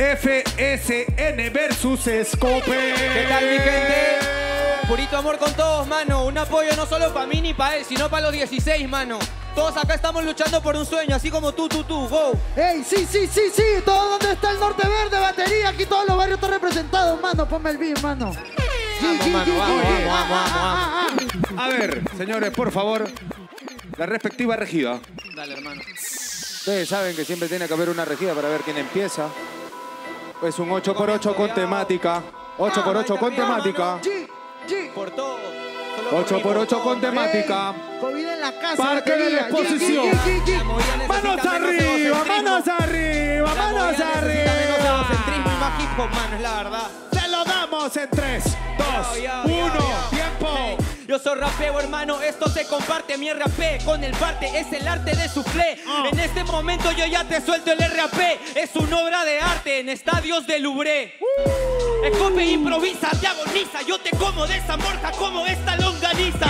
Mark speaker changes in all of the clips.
Speaker 1: FSN versus Scope.
Speaker 2: ¿Qué tal, mi gente? Purito amor con todos, mano. Un apoyo no solo para mí ni para él, sino para los 16, mano. Todos acá estamos luchando por un sueño, así como tú, tú, tú. Go.
Speaker 3: ¡Ey, sí, sí, sí, sí! Todo donde está el norte verde, batería, aquí todos los barrios están representados, mano. Ponme el beat, mano.
Speaker 2: Vamos, mano, vamos, vamos, vamos, vamos.
Speaker 1: A ver, señores, por favor, la respectiva regida.
Speaker 2: Dale, hermano.
Speaker 4: Ustedes saben que siempre tiene que haber una regida para ver quién empieza. Es un 8x8 con temática. 8x8 con temática.
Speaker 3: G, G.
Speaker 2: Por todo. Solo por
Speaker 4: 8
Speaker 2: mí,
Speaker 4: por
Speaker 2: por
Speaker 4: 8
Speaker 2: todo.
Speaker 4: con temática.
Speaker 3: COVID en la casa.
Speaker 1: Parque de la exposición. ¡Manos arriba! ¡Manos arriba! ¡Manos arriba!
Speaker 2: la verdad.
Speaker 1: Se lo damos en 3, 2,
Speaker 2: Yo, yo,
Speaker 1: 1.
Speaker 2: Yo soy rapeo, hermano, esto se comparte, mi RAP con el parte, es el arte de suflé.
Speaker 1: Ah.
Speaker 2: En este momento yo ya te suelto el RAP, es una obra de arte en estadios de Louvre.
Speaker 1: Uh.
Speaker 2: Escope, improvisa, te agoniza, yo te como de esa morja como esta longaniza.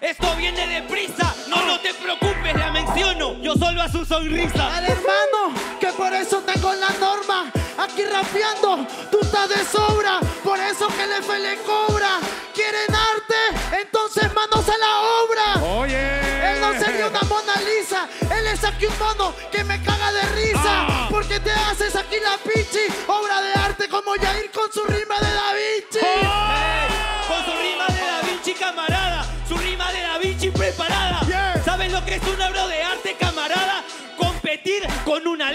Speaker 2: Esto viene deprisa, no, no te preocupes, la menciono, yo solo a su sonrisa.
Speaker 3: Dale, hermano, que por eso tengo la norma. Aquí rapeando, tú estás de sobra. Por eso que el F le cobra. ¿Quieren arte? Entonces manos a la obra.
Speaker 1: Oye.
Speaker 3: Él no sería una Mona Lisa. Él es aquí un mono que me caga de risa.
Speaker 1: Ah.
Speaker 3: Porque te haces aquí la pichi. Obra de arte como Jair con su rima de Da Vinci.
Speaker 2: Hey, con su rima de Da Vinci, camarada. Su rima de Da Vinci preparada.
Speaker 1: Yeah.
Speaker 2: ¿Saben lo que es una obra de arte, camarada? Competir con una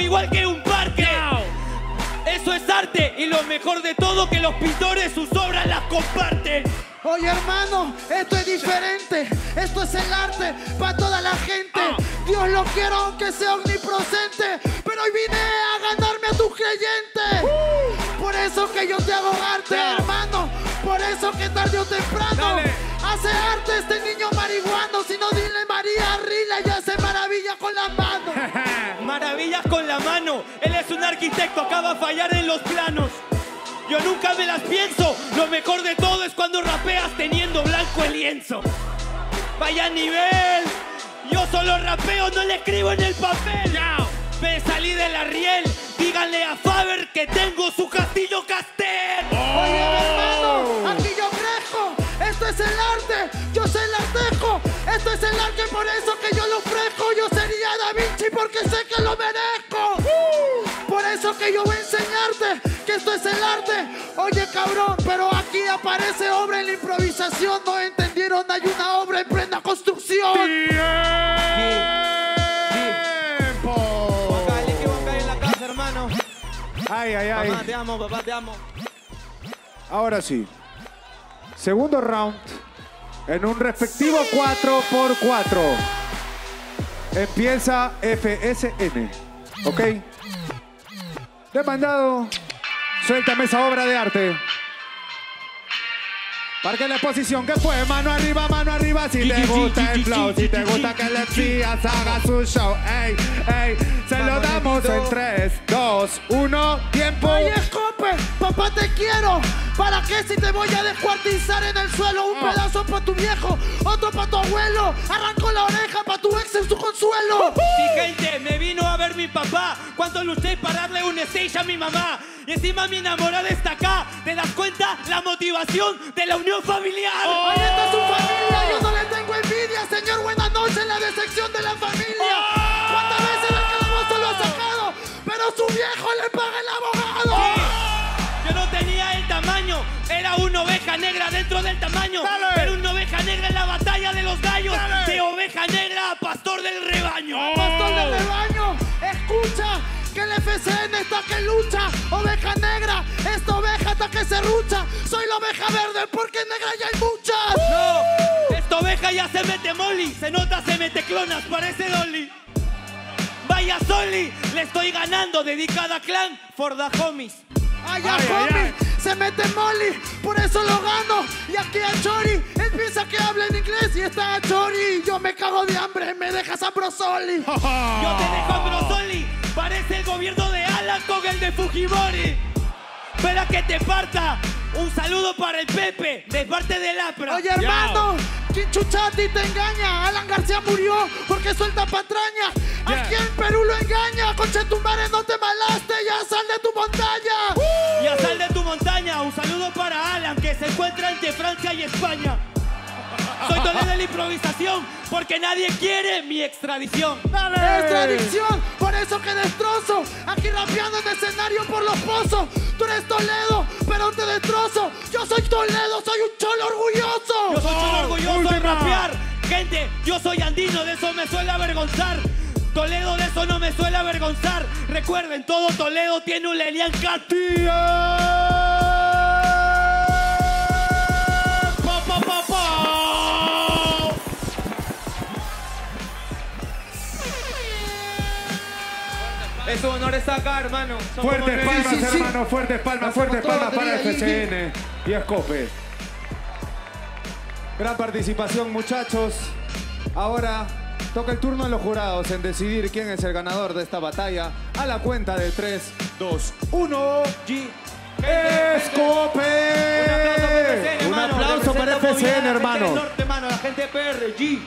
Speaker 2: Igual que un parque. Eso es arte. Y lo mejor de todo, que los pintores sus obras las comparten.
Speaker 3: Oye hermano, esto es diferente. Esto es el arte para toda la gente. Dios lo quiero aunque sea omnipresente. Pero hoy vine a ganarme a tus creyentes. Por eso que yo te hago arte, hermano. Por eso que tarde o temprano
Speaker 1: Dale.
Speaker 3: hace arte este niño
Speaker 2: arquitecto, acaba de fallar en los planos. Yo nunca me las pienso. Lo mejor de todo es cuando rapeas teniendo blanco el lienzo. Vaya nivel. Yo solo rapeo, no le escribo en el papel. Me salí de la riel. Díganle a Faber que tengo su castillo Castel.
Speaker 3: Oye, hermano, aquí yo crezco. Esto es el arte. Yo soy el artejo. Esto es el arte, por eso que yo lo ofrezco. Yo sería Da Vinci porque sé que lo merezco. Que yo voy a enseñarte que esto es el arte. Oye, cabrón, pero aquí aparece obra en la improvisación. No entendieron, hay una obra en plena construcción.
Speaker 1: ¡Tiempo!
Speaker 2: Dale, que acá en la casa, hermano.
Speaker 1: Ay, ay, ay.
Speaker 2: Mamá, te amo, papá, te amo.
Speaker 4: Ahora sí. Segundo round. En un respectivo 4x4. Empieza FSN. ¿Ok? Demandado. Suéltame esa obra de arte. Parque la exposición que fue mano arriba, mano arriba. Si te gusta el flow, si te gusta que el MCs haga su show. Ey, ey, se lo damos en 3, 2, 1, tiempo.
Speaker 3: Oye, papá te quiero. ¿Para qué si te voy a descuartizar en el suelo? Un pedazo para tu viejo, otro para tu abuelo. Arranco la oreja para tu ex en su consuelo.
Speaker 2: Sí, gente, me vino a ver mi papá. Cuando luché para darle un stage a mi mamá. Y encima mi enamorada está acá. ¿Te das cuenta? La motivación de la unión familiar.
Speaker 3: Oye, esta es su familia, yo no le tengo envidia. Señor, buenas noches, la decepción
Speaker 1: Dale.
Speaker 2: Era una oveja negra en la batalla de los gallos.
Speaker 1: Dale.
Speaker 2: De oveja negra a pastor del rebaño.
Speaker 3: Pastor del rebaño, escucha que el FCN está que lucha. Oveja negra, esta oveja está que se rucha. Soy la oveja verde porque negra ya hay muchas.
Speaker 2: No, esta oveja ya se mete molly. Se nota, se mete clonas, parece Dolly. Vaya Soli, le estoy ganando, dedicada a clan for the homies.
Speaker 3: Ay,
Speaker 1: Ay,
Speaker 3: a
Speaker 1: ay,
Speaker 3: homie,
Speaker 1: ay.
Speaker 3: se mete Molly, por eso lo gano. Y aquí a Chori, él piensa que habla en inglés y está a Chori. Yo me cago de hambre, me dejas a Brosoli.
Speaker 2: Yo te dejo a Brosoli, parece el gobierno de Alan con el de Fujimori. Espera que te parta. Un saludo para el Pepe, de parte del APRA.
Speaker 3: Oye, hermano, Fucking Chuchati te engaña. Alan García murió porque suelta patraña.
Speaker 4: Yeah.
Speaker 3: Aquí en Perú lo engaña. Conche tu madre, no te malaste. Ya sal de tu montaña.
Speaker 2: Ya sal de tu montaña. Un saludo para Alan, que se encuentra entre Francia y España. Soy Toledo de la improvisación, porque nadie quiere mi extradición.
Speaker 3: Extradición, por eso que destrozo. Aquí rapeando en escenario por los pozos. Tú eres Toledo, pero te destrozo. Yo soy Toledo, soy un cholo orgulloso.
Speaker 2: Yo soy andino, de eso me suele avergonzar. Toledo de eso no me suele avergonzar. Recuerden, todo Toledo tiene un Lelian Cat. Pa, pa, pa, pa. Es un honor estar acá, hermano. Somos
Speaker 4: Fuertes palmas,
Speaker 3: sí, sí.
Speaker 4: hermano, fuertes palmas, fuertes palmas para
Speaker 3: batería,
Speaker 4: FCN y Escope. Gran participación, muchachos. Ahora toca el turno a los jurados en decidir quién es el ganador de esta batalla. A la cuenta de 3, 2, 1.
Speaker 2: G.
Speaker 4: ¡Escope!
Speaker 2: Un aplauso para FCN,
Speaker 4: Un
Speaker 2: hermano.
Speaker 4: aplauso para FCN,
Speaker 2: hermano, la gente de PR, G.